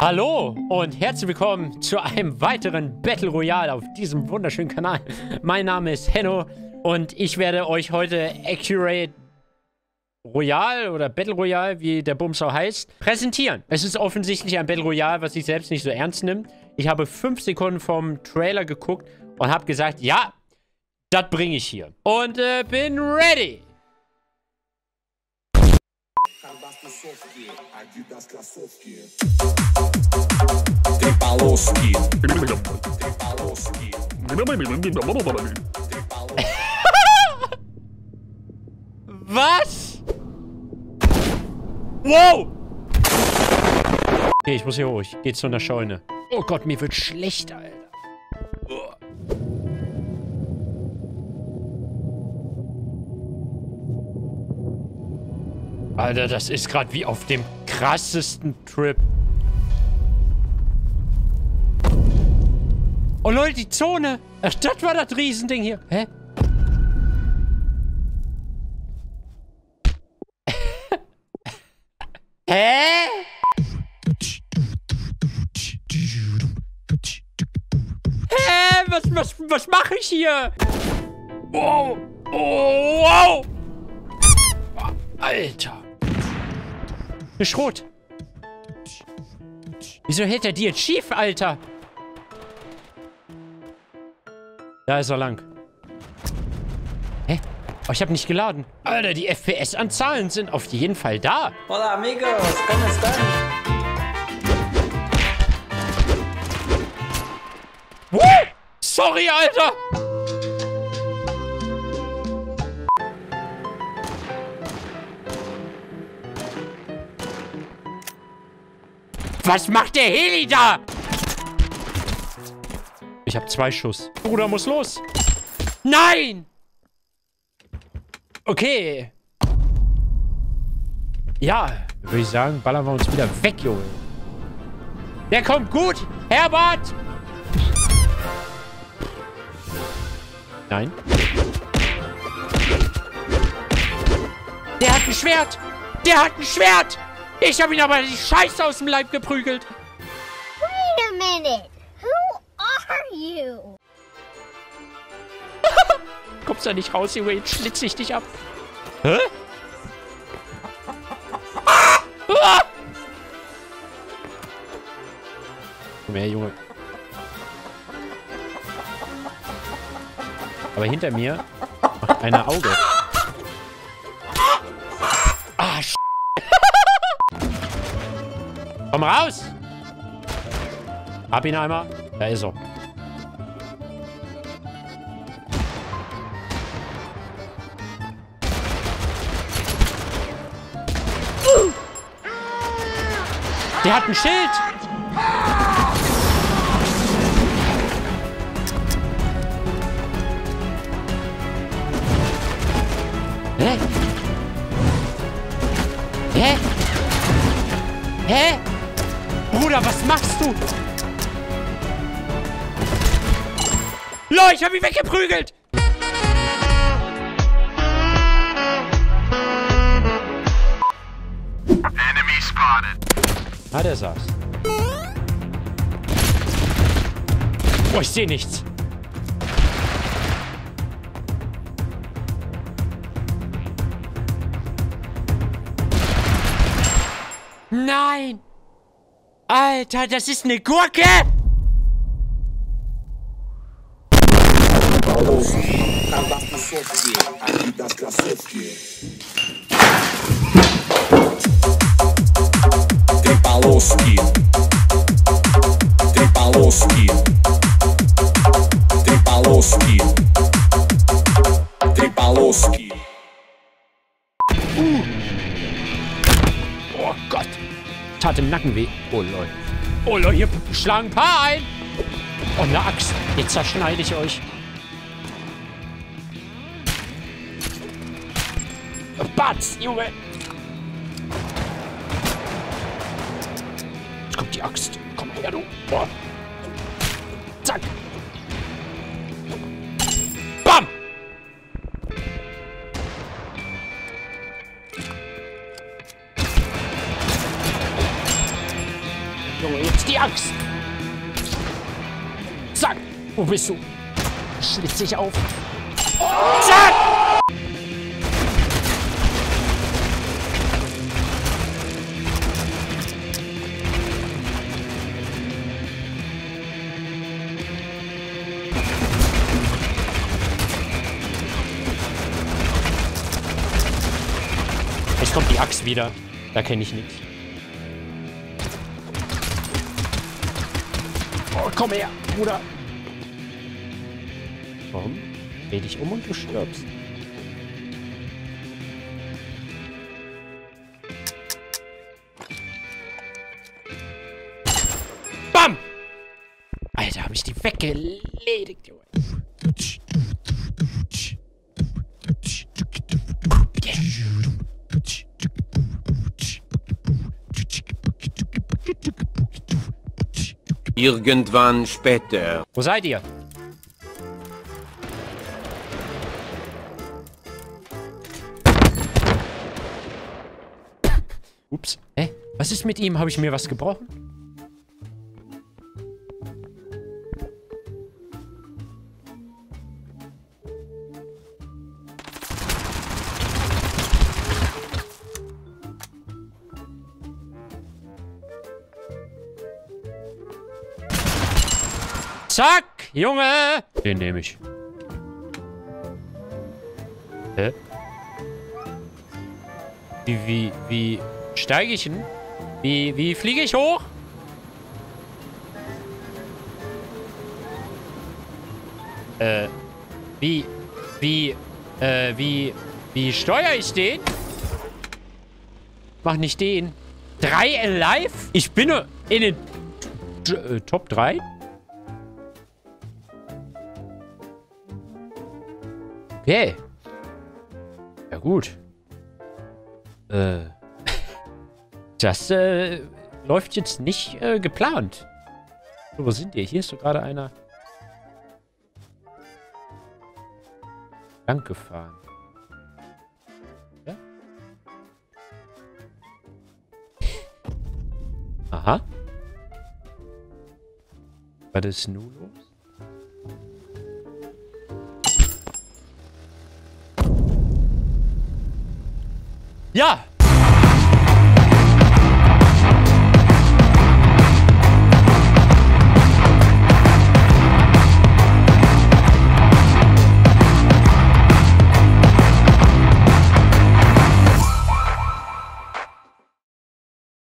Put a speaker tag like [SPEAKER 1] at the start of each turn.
[SPEAKER 1] Hallo und herzlich willkommen zu einem weiteren Battle Royale auf diesem wunderschönen Kanal. Mein Name ist Henno und ich werde euch heute Accurate Royale oder Battle Royale, wie der Bums auch heißt, präsentieren. Es ist offensichtlich ein Battle Royale, was sich selbst nicht so ernst nimmt. Ich habe fünf Sekunden vom Trailer geguckt und habe gesagt, ja, das bringe ich hier. Und äh, bin ready. Was? Wow! Okay, ich muss hier hoch. Ich geh zu einer Scheune. Oh Gott, mir wird schlecht, Alter. Alter, das ist gerade wie auf dem krassesten Trip. Oh Leute, die Zone. Ach, das war das Riesending hier. Hä? Hä? Hä? Was, was, was mache ich hier? Wow. Oh, wow. Alter. Eine Schrot. Wieso hält er die jetzt schief, Alter? Da ist er lang. Hä? Oh, ich habe nicht geladen. Alter, die FPS-Anzahlen sind auf jeden Fall da.
[SPEAKER 2] Hola amigos, ¿cómo están?
[SPEAKER 1] Woo! Sorry, Alter! Was macht der Heli da? Ich habe zwei Schuss. Bruder muss los. Nein! Okay. Ja, würde ich sagen, ballern wir uns wieder weg, Junge. Der kommt gut. Herbert! Nein. Der hat ein Schwert! Der hat ein Schwert! Ich habe ihn aber die Scheiße aus dem Leib geprügelt.
[SPEAKER 3] Wait a minute. Who are you?
[SPEAKER 1] Kommst da nicht raus, Junge? Jetzt schlitze ich dich ab. Hä? Ah! Komm her, Junge. Aber hinter mir macht einer Auge. Komm raus! Hab ihn einmal. Da ist er. Der hat ein Schild! Hä? Hä? Hä? Bruder, was machst du? Leute, ich hab ihn weggeprügelt! Ah, der saß. Oh, ich sehe nichts. Nein! Alter, das ist eine Gurke!
[SPEAKER 4] Tabaskovski. Adidas Klasowski. Tripaloski. Tripaloski. Tripaloski. Tripaloski.
[SPEAKER 1] Oh Gott. Tat im Nacken weh. Oh Leute. Oh Leute, hier schlagen ein paar ein. Oh, eine Axt. Jetzt zerschneide ich euch. Batz, Junge. Jetzt kommt die Axt. Komm her, du. Oh. Zack. Junge, jetzt die Axt. Zack. Wo bist du? Schlitzt sich auf. Zack. Jetzt kommt die Axt wieder. Da kenne ich nichts. Oh, komm her, Bruder. Warum? Dreh dich um und du stirbst. Bam! Alter, habe ich die weggeledigt, Junge.
[SPEAKER 5] Irgendwann später.
[SPEAKER 1] Wo seid ihr? Ups. Hä? Was ist mit ihm? Habe ich mir was gebrochen? Zack, Junge. Den nehme ich. Hä? Wie, wie, wie steige ich denn? Wie, wie fliege ich hoch? Äh, wie, wie, äh, wie, wie steuere ich den? Mach nicht den. Drei alive? Ich bin nur in den T- äh, Top 3? Okay. Ja, gut. Äh. Das, äh, läuft jetzt nicht, äh, geplant. So, wo sind die? Hier ist so gerade einer lang gefahren. Ja? Aha. Was ist nun los? Ja,